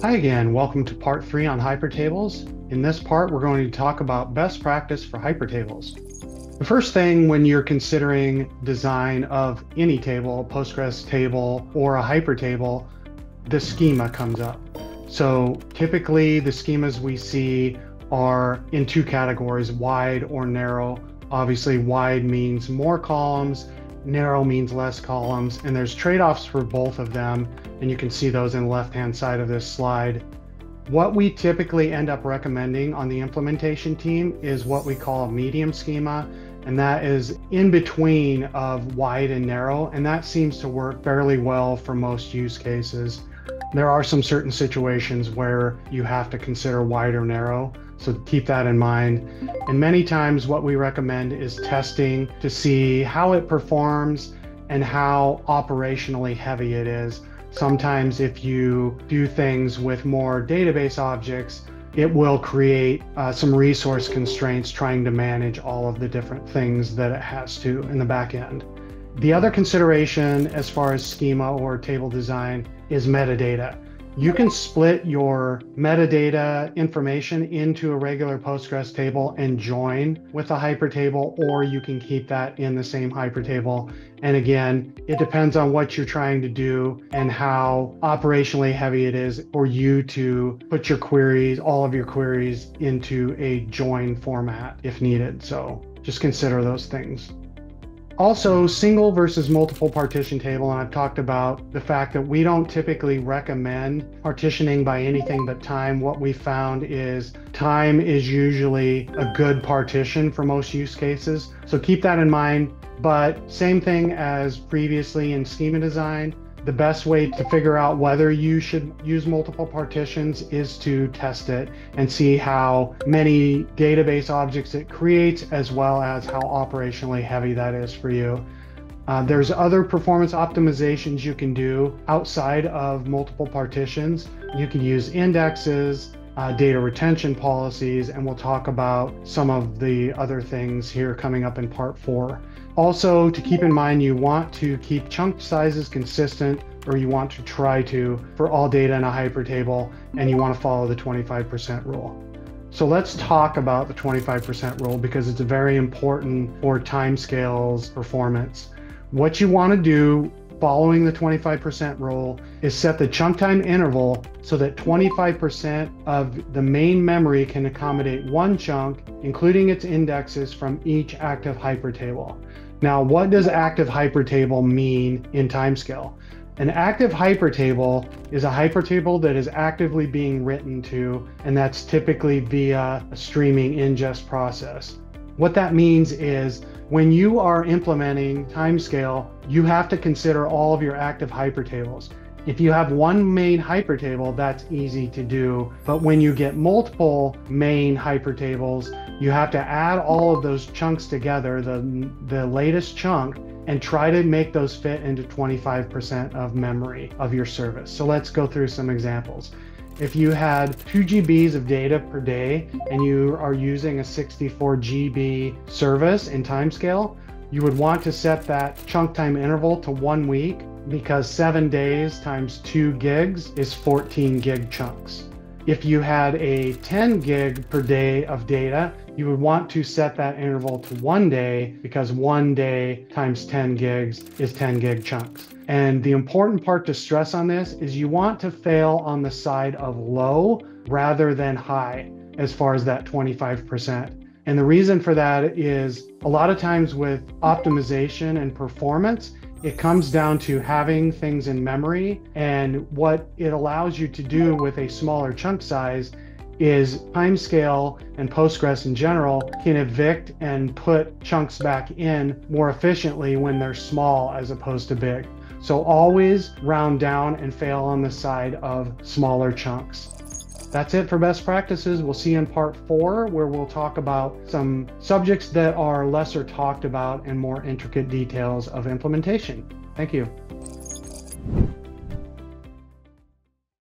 Hi again, welcome to part three on hypertables. In this part, we're going to talk about best practice for hypertables. The first thing when you're considering design of any table, Postgres table, or a hypertable, the schema comes up. So typically the schemas we see are in two categories, wide or narrow. Obviously wide means more columns, narrow means less columns, and there's trade-offs for both of them, and you can see those in the left-hand side of this slide. What we typically end up recommending on the implementation team is what we call a medium schema, and that is in between of wide and narrow, and that seems to work fairly well for most use cases. There are some certain situations where you have to consider wide or narrow, so keep that in mind. And many times what we recommend is testing to see how it performs and how operationally heavy it is. Sometimes if you do things with more database objects, it will create uh, some resource constraints trying to manage all of the different things that it has to in the back end. The other consideration as far as schema or table design is metadata. You can split your metadata information into a regular Postgres table and join with a hypertable, or you can keep that in the same hypertable. And again, it depends on what you're trying to do and how operationally heavy it is for you to put your queries, all of your queries into a join format if needed. So just consider those things. Also, single versus multiple partition table, and I've talked about the fact that we don't typically recommend partitioning by anything but time. What we found is time is usually a good partition for most use cases. So keep that in mind. But same thing as previously in schema design, the best way to figure out whether you should use multiple partitions is to test it and see how many database objects it creates, as well as how operationally heavy that is for you. Uh, there's other performance optimizations you can do outside of multiple partitions. You can use indexes, uh, data retention policies, and we'll talk about some of the other things here coming up in part four. Also, to keep in mind, you want to keep chunk sizes consistent, or you want to try to for all data in a hypertable, and you want to follow the 25% rule. So let's talk about the 25% rule because it's very important for timescales performance. What you want to do following the 25% rule is set the chunk time interval so that 25% of the main memory can accommodate one chunk, including its indexes from each active hypertable. Now, what does active hypertable mean in timescale? An active hypertable is a hypertable that is actively being written to, and that's typically via a streaming ingest process. What that means is when you are implementing timescale, you have to consider all of your active hypertables. If you have one main hypertable, that's easy to do. But when you get multiple main hypertables, you have to add all of those chunks together, the, the latest chunk, and try to make those fit into 25% of memory of your service. So let's go through some examples. If you had 2 GBs of data per day and you are using a 64 GB service in timescale, you would want to set that chunk time interval to one week because seven days times two gigs is 14 gig chunks. If you had a 10 gig per day of data, you would want to set that interval to one day because one day times 10 gigs is 10 gig chunks. And the important part to stress on this is you want to fail on the side of low rather than high as far as that 25%. And the reason for that is a lot of times with optimization and performance, it comes down to having things in memory. And what it allows you to do with a smaller chunk size is timescale and Postgres in general can evict and put chunks back in more efficiently when they're small as opposed to big. So always round down and fail on the side of smaller chunks. That's it for best practices. We'll see you in part four, where we'll talk about some subjects that are lesser talked about and more intricate details of implementation. Thank you.